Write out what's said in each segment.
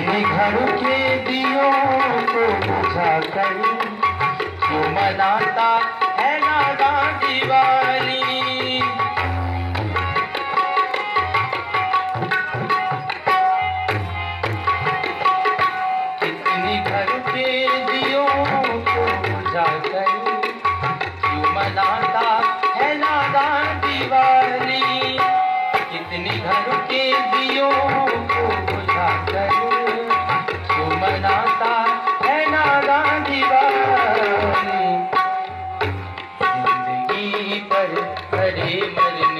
घर के दियों को बुझा कर। क्यों मनाता है नागा दिवाली कितनी घर के दियों को बुझा कर। क्यों मनाता है नागा दिवाली कितनी घर के दियों को बुझा कर। मनाता है नादान दीवानी। ज़िंदगी पर हरे मरने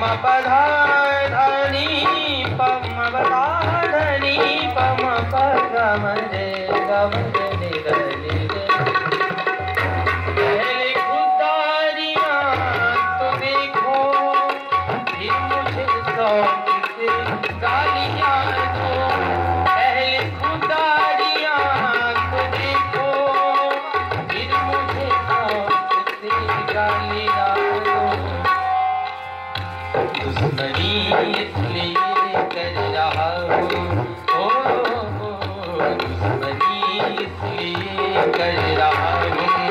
धारी पम पधारि पम पेगम देव दुश्मनी इसलिए कर रहा हूँ ओ दुश्मनी इसलिए कर रहा हूँ।